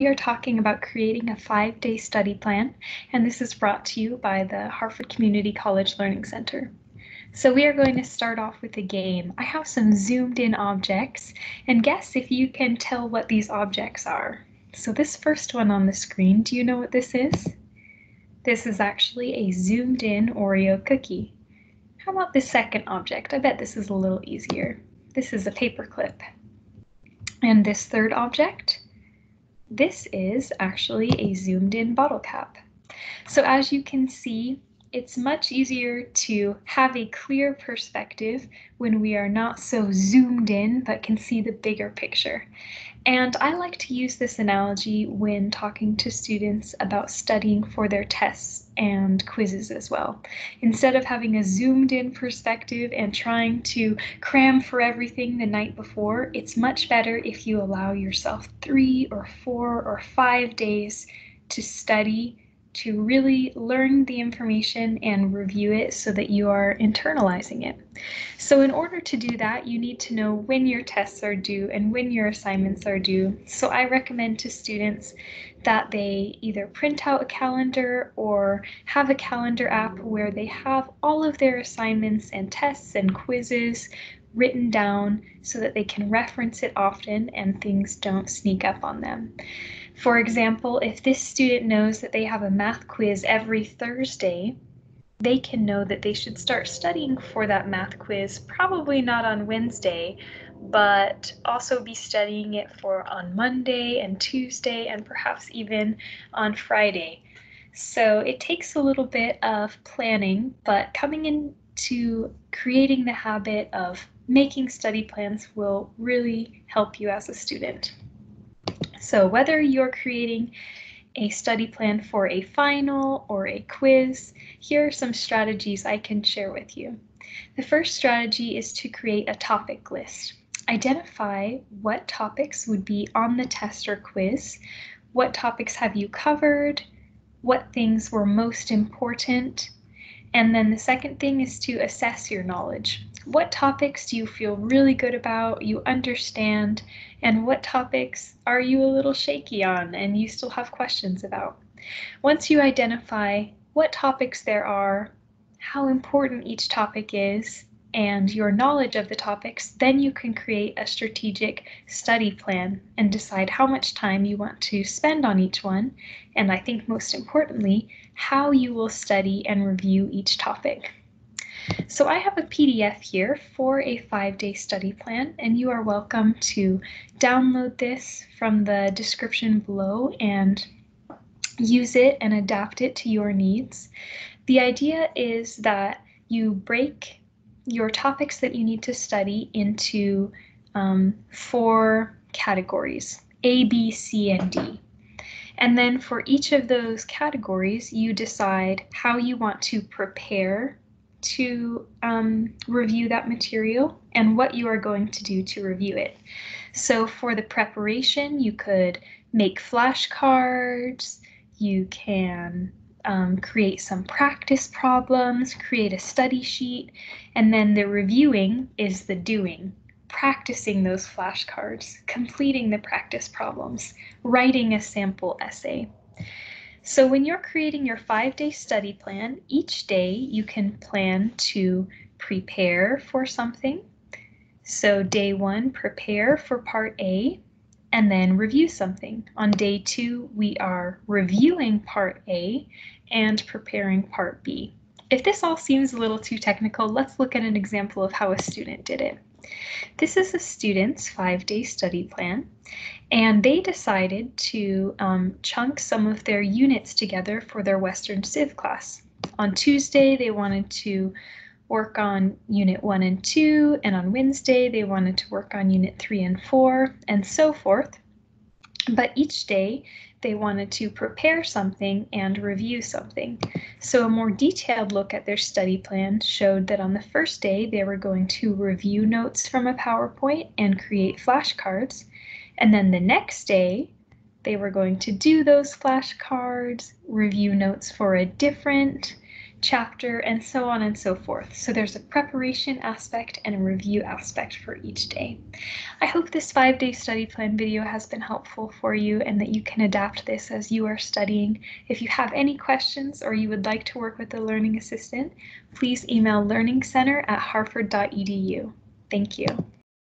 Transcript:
We are talking about creating a five-day study plan, and this is brought to you by the Harford Community College Learning Center. So we are going to start off with a game. I have some zoomed in objects, and guess if you can tell what these objects are. So this first one on the screen, do you know what this is? This is actually a zoomed in Oreo cookie. How about this second object? I bet this is a little easier. This is a paper clip. And this third object? This is actually a zoomed in bottle cap. So as you can see, it's much easier to have a clear perspective when we are not so zoomed in but can see the bigger picture. And I like to use this analogy when talking to students about studying for their tests and quizzes as well. Instead of having a zoomed in perspective and trying to cram for everything the night before, it's much better if you allow yourself three or four or five days to study to really learn the information and review it so that you are internalizing it. So in order to do that, you need to know when your tests are due and when your assignments are due. So I recommend to students that they either print out a calendar or have a calendar app where they have all of their assignments and tests and quizzes written down so that they can reference it often and things don't sneak up on them. For example, if this student knows that they have a math quiz every Thursday, they can know that they should start studying for that math quiz, probably not on Wednesday, but also be studying it for on Monday and Tuesday and perhaps even on Friday. So it takes a little bit of planning, but coming into creating the habit of making study plans will really help you as a student. So whether you're creating a study plan for a final or a quiz, here are some strategies I can share with you. The first strategy is to create a topic list. Identify what topics would be on the test or quiz, what topics have you covered, what things were most important, and then the second thing is to assess your knowledge. What topics do you feel really good about, you understand, and what topics are you a little shaky on and you still have questions about? Once you identify what topics there are, how important each topic is, and your knowledge of the topics, then you can create a strategic study plan and decide how much time you want to spend on each one, and I think most importantly, how you will study and review each topic. So I have a PDF here for a five-day study plan, and you are welcome to download this from the description below and use it and adapt it to your needs. The idea is that you break your topics that you need to study into um, four categories, A, B, C, and D. And then for each of those categories, you decide how you want to prepare to um, review that material and what you are going to do to review it. So for the preparation, you could make flashcards, you can um, create some practice problems, create a study sheet, and then the reviewing is the doing, practicing those flashcards, completing the practice problems, writing a sample essay. So when you're creating your five-day study plan, each day you can plan to prepare for something. So day one, prepare for part A and then review something. On day two, we are reviewing part A and preparing part B. If this all seems a little too technical, let's look at an example of how a student did it. This is a student's five-day study plan, and they decided to um, chunk some of their units together for their Western Civ class. On Tuesday, they wanted to work on Unit 1 and 2, and on Wednesday, they wanted to work on Unit 3 and 4, and so forth. But each day, they wanted to prepare something and review something. So a more detailed look at their study plan showed that on the first day they were going to review notes from a PowerPoint and create flashcards. And then the next day they were going to do those flashcards, review notes for a different chapter, and so on and so forth. So there's a preparation aspect and a review aspect for each day. I hope this five-day study plan video has been helpful for you and that you can adapt this as you are studying. If you have any questions or you would like to work with a learning assistant, please email learningcenter at harford.edu. Thank you.